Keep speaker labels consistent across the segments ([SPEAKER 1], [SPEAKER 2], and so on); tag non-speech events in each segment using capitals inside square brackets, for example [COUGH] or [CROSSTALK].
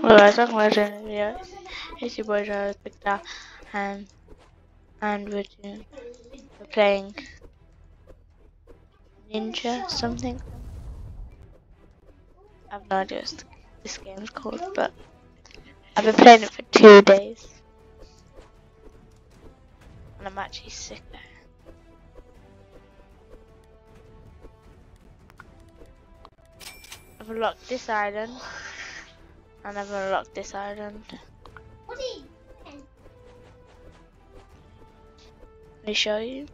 [SPEAKER 1] Hello guys, welcome back to another video. It's your boy Jarvis Dad, and and we're doing we're playing Ninja something. I have no idea what this game's called, but I've been playing it for two days, and I'm actually sick. I've unlocked this island. I never unlocked this island.
[SPEAKER 2] What are you
[SPEAKER 1] Let me show you.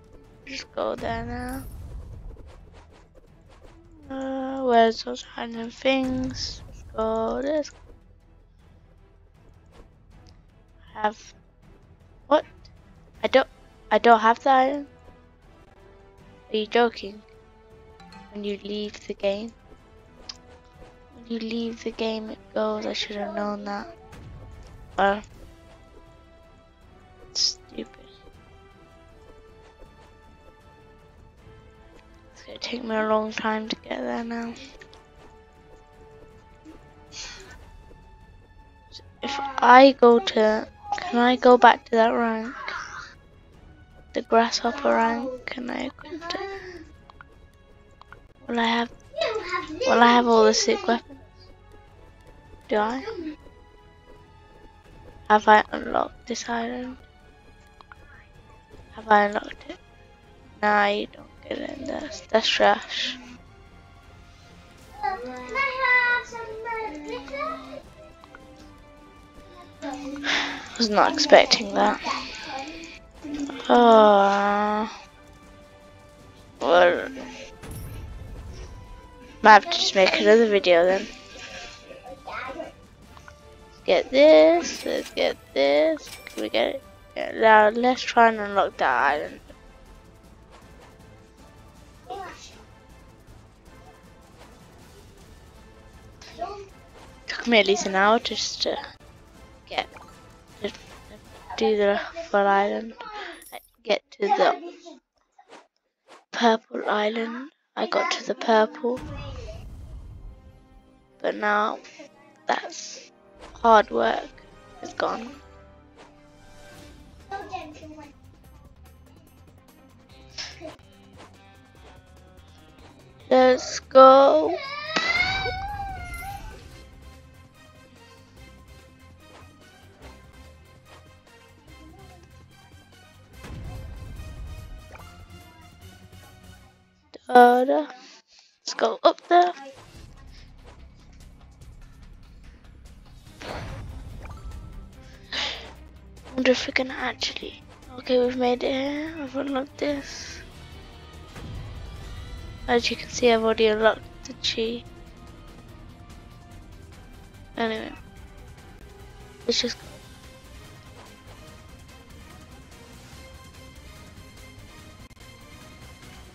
[SPEAKER 1] Just go there now. Uh, where's those random things? Let's go this. I have what? I don't. I don't have the iron. Are you joking? When you leave the game. You leave the game, it goes. I should have known that. Well, stupid. It's gonna take me a long time to get there now. So if I go to, can I go back to that rank? The grasshopper rank, can I equip it? Will I have, will I have all the sick weapons? Do I? Have I unlocked this island? Have I unlocked it? Nah, you don't get in there. That's trash.
[SPEAKER 2] I? [SIGHS]
[SPEAKER 1] I was not expecting that. Oh. Well. Might have to just make another video then. Get this, let's get this. Can we get it? Yeah, now let's try and unlock that island. Took me at least an hour just to get to do the full island. Get to the purple island. I got to the purple. But now that's hard work is gone. Let's go. Let's go up there. Wonder if we can actually. Okay, we've made it. I've unlocked this. As you can see, I've already unlocked the chi. Anyway, let's just go.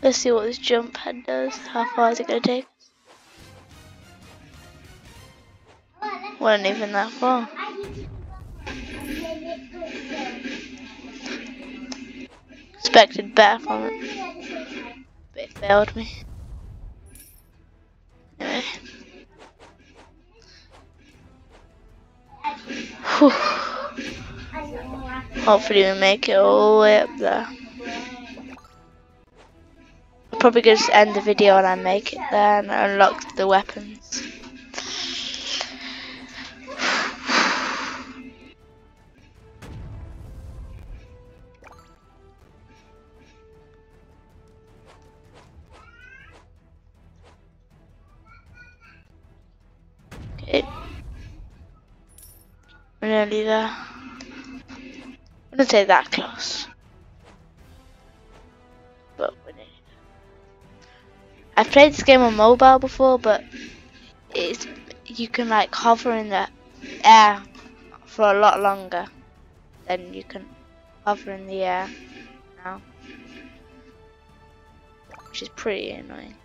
[SPEAKER 1] Let's see what this jump pad does. How far is it going to take? us? Wasn't even that far. Expected better from it. But it failed me. Anyway. Whew. Hopefully we make it all the way up there. I'm probably going to end the video and I make it there and unlock the weapons. There. I wouldn't say that close. But. I've played this game on mobile before, but it's you can like hover in the air for a lot longer than you can hover in the air now. Which is pretty annoying.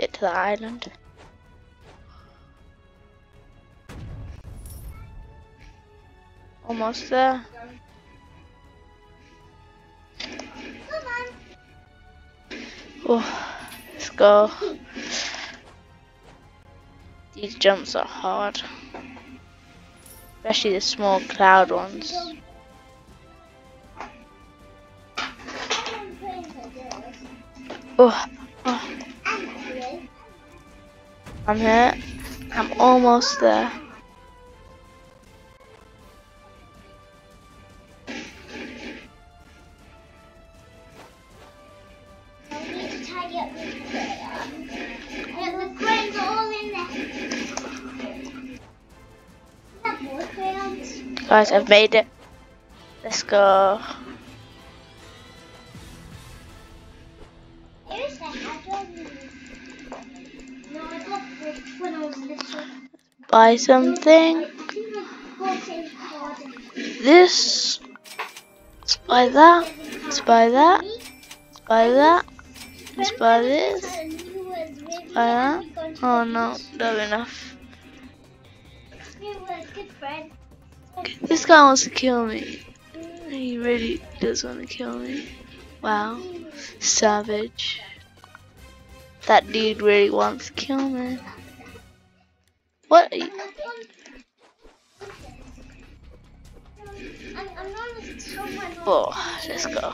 [SPEAKER 1] get to the island. Almost there. Oh, let's go. These jumps are hard. Especially the small cloud ones. Oh. I'm here. I'm almost there. Guys, I've made it. Let's go. Buy something. This. Let's buy that. Let's buy that. Let's buy that. Let's buy this. Buy that. Oh no, not enough. This guy wants to kill me. He really does want to kill me. Wow. Savage. That dude really wants to kill me. What? Oh, let's go.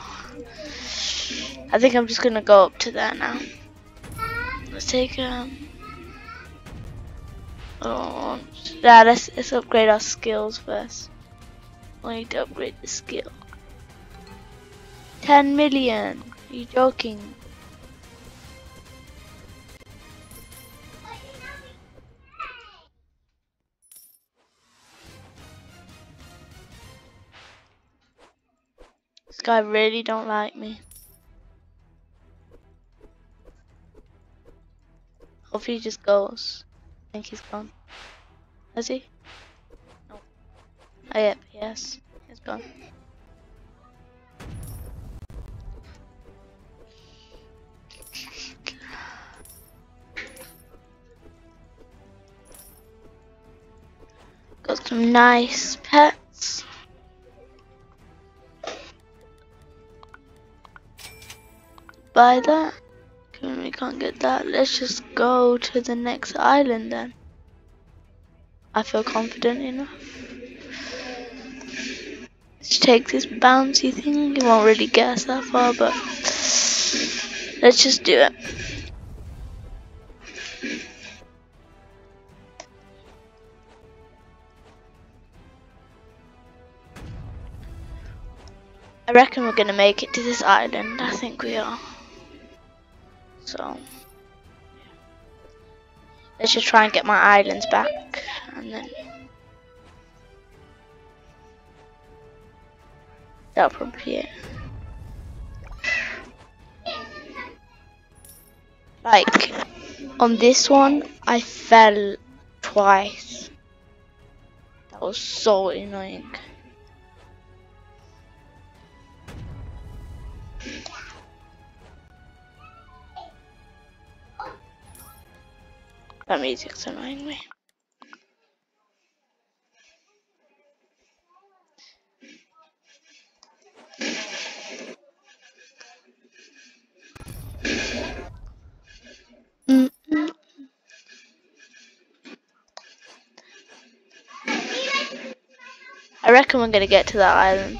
[SPEAKER 1] I think I'm just gonna go up to that now. Let's take um. Oh, yeah. Let's let's upgrade our skills first. We need to upgrade the skill. Ten million. Are you joking? This guy really don't like me. Hopefully he just goes. I think he's gone. Has he? No. Oh yep, yes. He's gone. Got some nice pets. Buy that. We can't get that. Let's just go to the next island then. I feel confident enough. Let's take this bouncy thing. It won't really get us that far, but let's just do it. I reckon we're gonna make it to this island. I think we are. So let's just try and get my islands back, and then that'll probably be it. Like on this one, I fell twice. That was so annoying. That music's annoying me. Mm. I reckon we're gonna get to that island.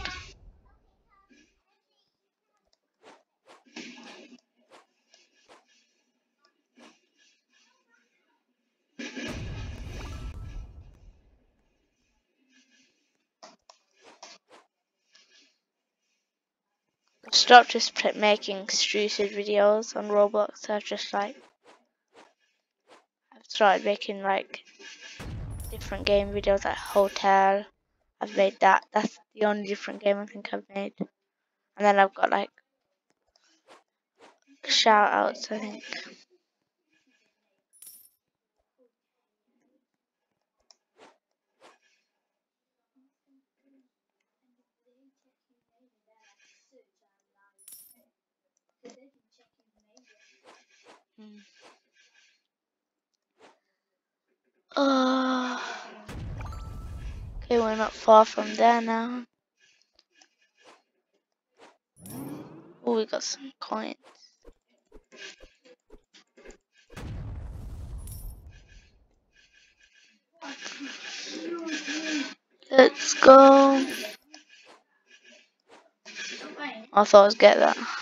[SPEAKER 1] Stop just making stupid videos on Roblox. I've just like I've started making like different game videos like Hotel. I've made that. That's the only different game I think I've made. And then I've got like shout outs I think. Uh, okay, we're not far from there now. Oh, we got some coins. Let's go. I thought I was get that.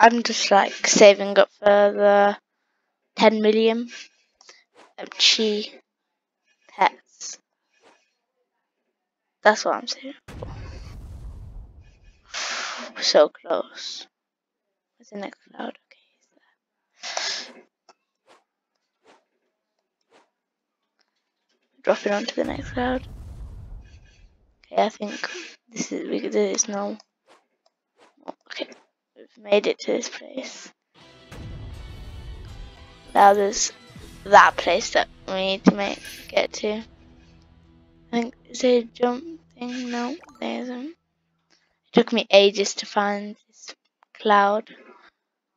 [SPEAKER 1] I'm just like saving up for the 10 million of chi pets. That's what I'm saying. So close. What's the next cloud? Okay. Dropping onto the next cloud. Okay, I think this is this now. Okay, we've made it to this place. Now there's that place that we need to make get to. I think is there a jump thing? No, there isn't. It took me ages to find this cloud.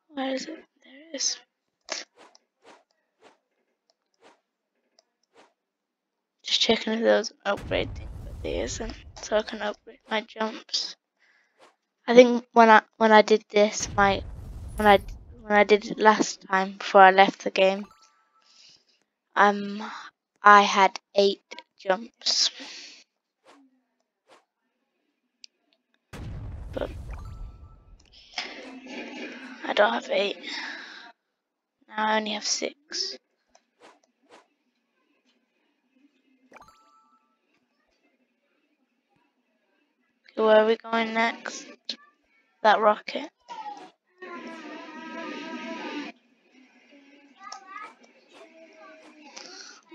[SPEAKER 1] Where is it? There it is. Just checking if there was an upgrade thing, but there isn't. So I can upgrade my jumps. I think when I when I did this, my when I when I did it last time before I left the game, um, I had eight jumps. But I don't have eight. Now I only have six. Where are we going next? That rocket.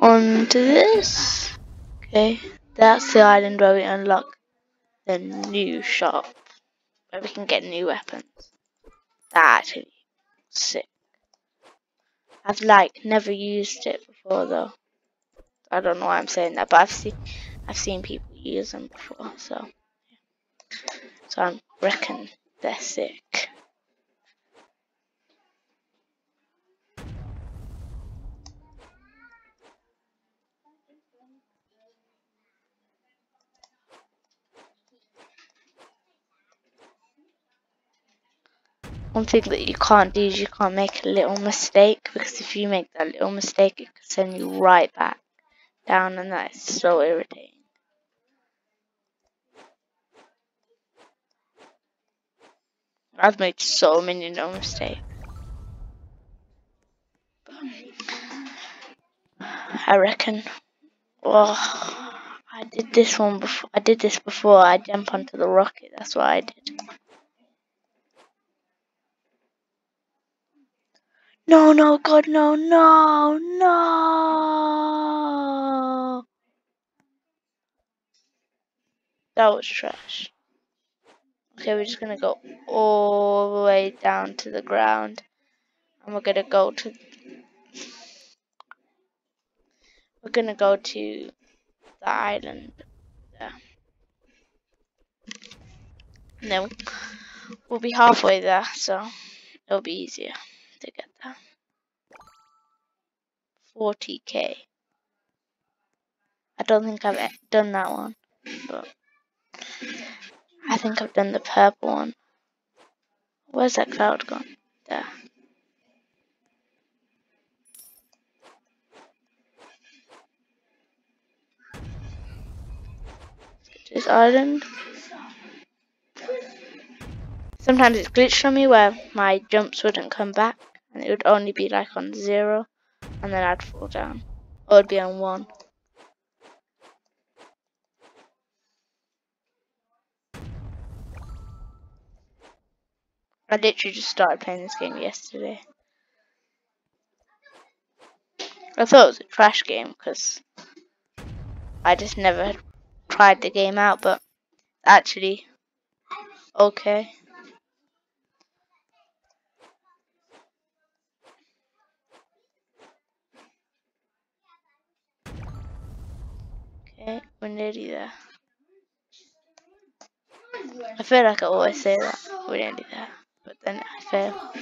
[SPEAKER 1] On to this. Okay, that's the island where we unlock the new shop. Where we can get new weapons. That actually sick. I've like never used it before though. I don't know why I'm saying that, but I've seen I've seen people use them before, so so I reckon they're sick. One thing that you can't do is you can't make a little mistake because if you make that little mistake, it could send you right back down, and that is so irritating. I've made so many no mistakes. I reckon. Oh, I did this one before. I did this before. I jump onto the rocket. That's what I did. No, no, God, no, no, no. That was trash. Okay, we're just gonna go all the way down to the ground. And we're gonna go to we're gonna go to the island there. And then we'll be halfway there, so it'll be easier to get there. 40k. I don't think I've done that one, but I think I've done the purple one. Where's that cloud gone? There. This island. Sometimes it's glitched on me where my jumps wouldn't come back and it would only be like on zero and then I'd fall down. Or it'd be on one. I literally just started playing this game yesterday. I thought it was a trash game because I just never tried the game out, but actually, okay. Okay, we're nearly there. I feel like I always say that we're nearly there, but then I fail.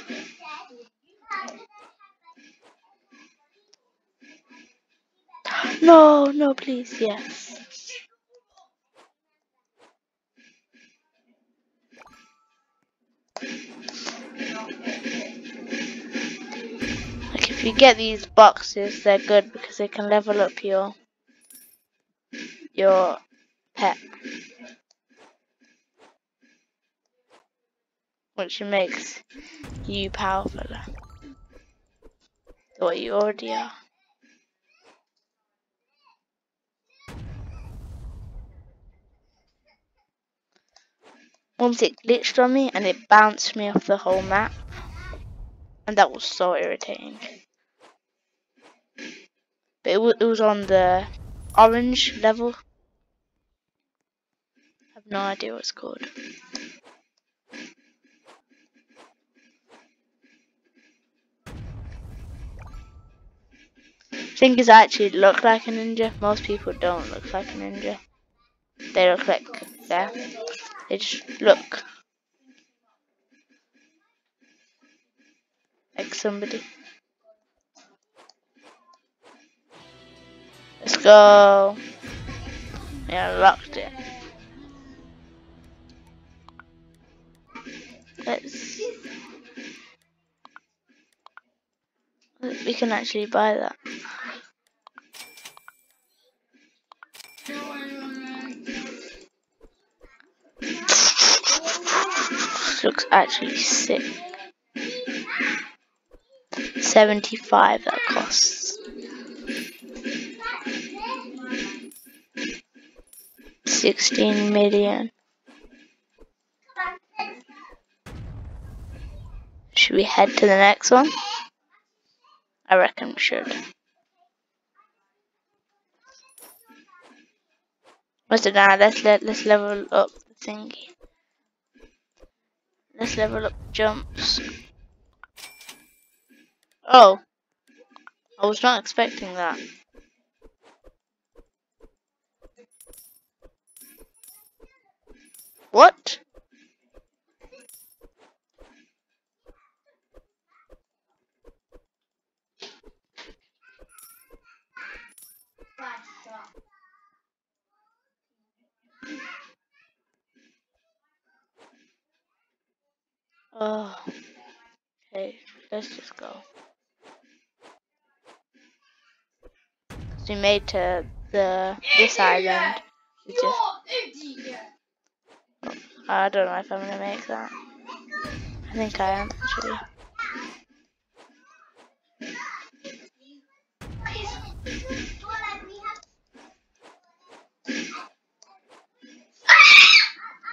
[SPEAKER 1] No, no, please, yes. Like if you get these boxes, they're good because they can level up your your pet. Which makes you powerful. What you already are. Once it glitched on me and it bounced me off the whole map. And that was so irritating. But it, it was on the orange level. I have no idea what it's called. I actually look like a ninja. Most people don't look like a ninja. They look like that. They just look like somebody. Let's go. Yeah, I locked it. Let's. We can actually buy that. Looks actually sick. 75 that costs. Sixteen million. Should we head to the next one? I reckon we should. What's it now? Let's let let's level up the thingy. Let's level up jumps. Oh. I was not expecting that. What? Oh, okay, let's just go. we made to the this island. We just, I don't know if I'm gonna make that. I think I am actually.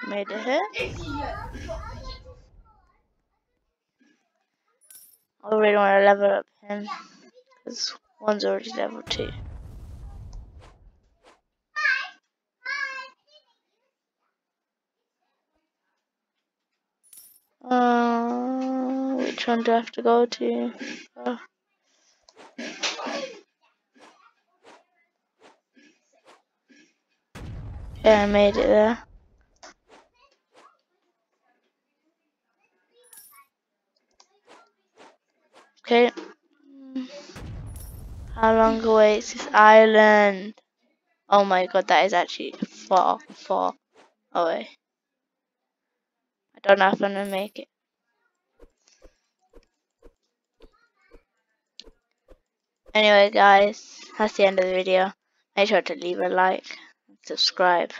[SPEAKER 1] Made it here. I really want to level up him because one's already level 2. Uh, which one do I have to go to? Uh, yeah, I made it there. Okay. How long away is this island? Oh my god, that is actually far, far away. Don't know if I'm gonna make it. Anyway guys, that's the end of the video. Make sure to leave a like and subscribe.